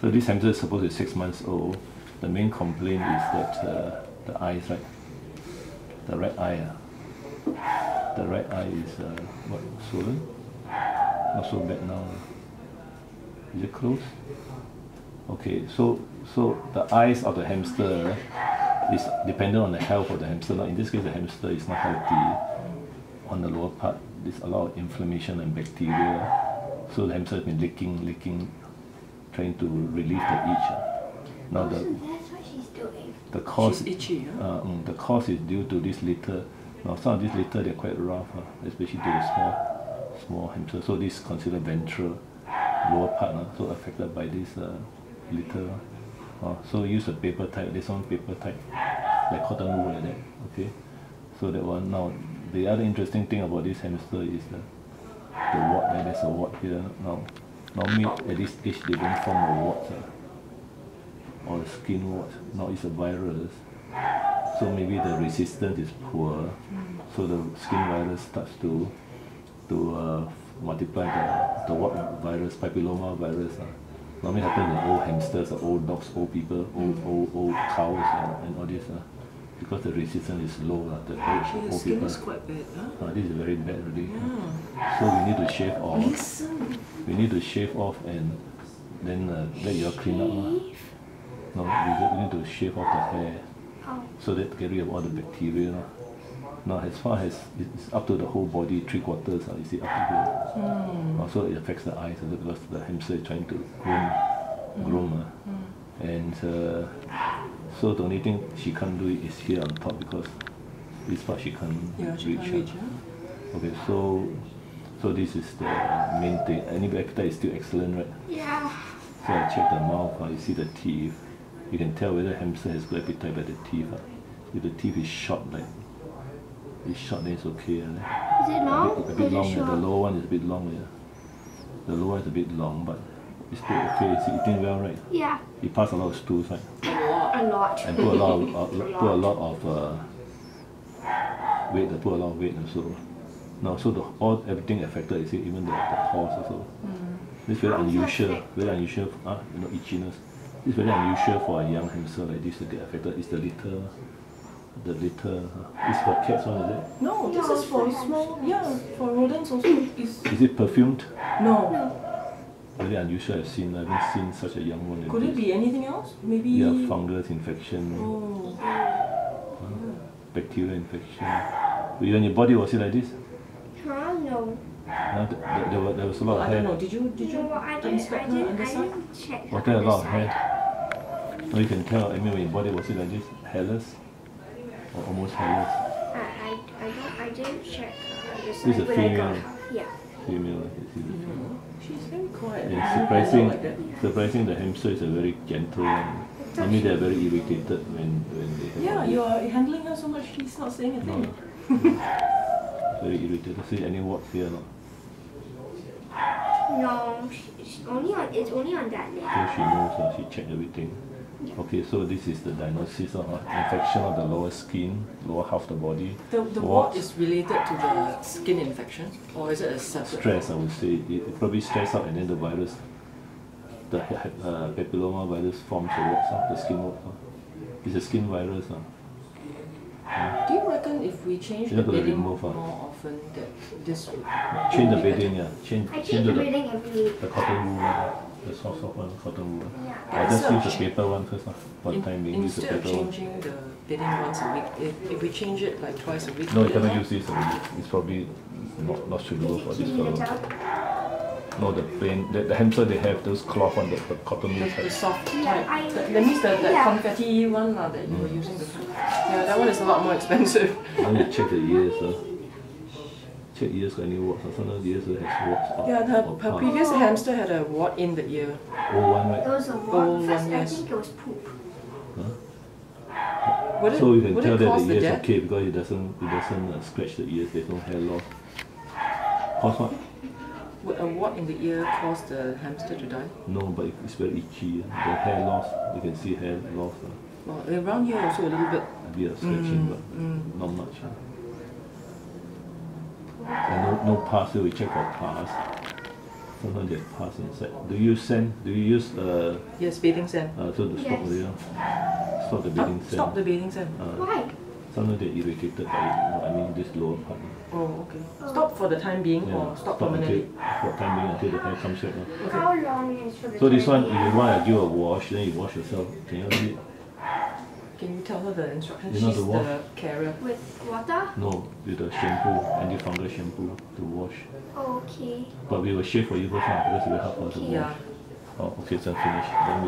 So this hamster is supposed to be six months old. The main complaint is that uh, the eyes, right? The right eye. Uh, the right eye is uh, what swollen? Not so bad now. Is it closed? Okay, so so the eyes of the hamster is dependent on the health of the hamster. Now in this case, the hamster is not healthy on the lower part. There's a lot of inflammation and bacteria. So the hamster has been licking, licking, trying to relieve the itch. uh. Now the That's what she's doing. the cause She's itchy, huh? uh, mm, the cause is due to this litter. Now some of these litter they're quite rough, uh, especially to the small small hamster. So this is considered ventral lower part, uh, so affected by this uh, litter. Uh, so use a paper type. This one paper type, like cotton wool like that. Okay. So that one now. The other interesting thing about this hamster is the the wart. Uh, there's a wart here now. Normally at this age they don't form a wart. Uh, or a skin wart. Now it's a virus. So maybe the resistance is poor. So the skin virus starts to to uh, multiply the, the what virus, papilloma virus. Uh. Normally happens in old hamsters, old dogs, old people, old old, old cows uh, and all this. Uh, because the resistance is low, uh, the Actually, old, the old skin people. is quite bad, huh? Uh, this is very bad already. Yeah. So we need to shave off. Listen. We need to shave off and then uh, let your clean up. Uh. No, we, need to shave off the hair so that get rid of all the bacteria. lah. Now, as far as it's up to the whole body, three quarters, uh, you see, up to here. Also, it affects the eyes uh, because the hamster is trying to groom, groom. Uh. And uh, so the only thing she can't do is here on top because this part she can't Yeah, she reach. can't uh. reach, huh? Okay, so so this is the main thing. Any appetite is still excellent, right? Yeah. So I check the mouth, uh, you see the teeth. You can tell whether hamster has good appetite by the teeth. Uh. If the teeth is short, like it's short, then it's okay. Uh. Is it long? A bit, a bit Is it long, yeah. the lower one is a bit long. Yeah. The lower one is a bit long, but it's still okay. It's eating well, right? Yeah. He passed a lot of stools, right? A lot. And put a lot of, uh, put a lot of uh, weight, uh, put a lot of weight also. No, so the all everything affected, you see, even the, the paws also. This very unusual, very unusual, ah, you know, itchiness. It's very unusual for a young hamster like this to get affected. It's the litter, the litter. Uh, it's for cats one, is it? No, this No, is for for small, yeah, for rodents also. Is Is it perfumed? no. Very unusual. I've seen. I haven't seen such a young one. like Could it be anything else? Maybe. Yeah, fungus infection, Oh. bacterial infection. When your body was it like this? Huh? No. No, th- th- there, was, there was a lot I of don't know. Did you did you No, I didn't. I inspect her didn't. I underside? didn't check. Was there a lot of hair? No, you can tell. I mean, when your body was it like this, hairless, or almost hairless. I, I, I don't. I didn't check her This is underside a when I got female. Yeah. Female, I can see the female. She's very quiet. Yeah, surprising. like. Surprising, the hamster is a very gentle one. I mean, they are very irritated when when they have. Yeah, you are handling her so much. She's not saying a thing. this- very irritated. See any warts here? or Not. No, she, she only on. It's only on that leg. So she knows. Uh, she checked everything. Okay, so this is the diagnosis of uh, infection of the lower skin, lower half of the body. The, the wart is related to the skin infection, or is it a separate? stress, I would say. It, it probably stress out and then the virus, the he- he- uh, papilloma virus forms the warts, uh, the skin warts. Uh. It's a skin virus. Uh. Do you reckon if we change You're the gonna bedding remove, uh, more often, that this would Change the would bedding, yeah. Change, I change change the the, bedding every week. the cotton wool, uh, the soft, soft one, cotton wool. Yeah. I'll just Yeah, use the paper one first. Uh. One In- time being use the Instead of paper one. changing the bedding once a week, if, if we change it like twice a week, No, you cannot use this already. It's probably not, not suitable for this Can you fellow. No, the plain, the, the hamster they have those cloth one, the, the cotton wool The, the soft type. I- That, that means the, the yeah. confetti one uh, that you were using before. Yeah, that one is a lot more expensive. Then you check the ears. Uh. Check ears got any warts. Sometimes the ears has warts. Yeah, her, her pus. previous hamster had a wart in the ear. Old one, right? It was a Oh, what? First, I yes. think it was poop. Would it, So you can tell that cause the the ears death? okay because it doesn't it doesn't uh, scratch the ears. There's no hair loss. Cause what? Would a wart in the ear cause the hamster to die? No, but it- it's very itchy. Uh. The hair loss. You can see hair loss. Uh. Well, around here also a little bit. A bit of scratching, Mm, but mm. not much. Uh. And no no pus. So we check for pus. Sometimes there's pus inside. Do you use sand? Do you use uh, Yes, bathing sand. uh so to stop Yes. the stop the Oh, bleeding sand? stop the bathing sand. Uh, Why? sometimes they're irritated by it. you know, I mean this lower part. Oh, okay. Stop for the time being Yeah, or stop until permanently? for time being until the hair comes back. lah. How long is for the So this one, if you want to give a wash, then you wash yourself. Can you read? Can you tell her the instructions? You know She's the wash? the carrier. With water? No, with the shampoo, antifungal shampoo to wash. Okay. But we will shave for you first, lah, because it's very hard for us to Okay. Yeah. wash. Oh, okay, so finish. Then we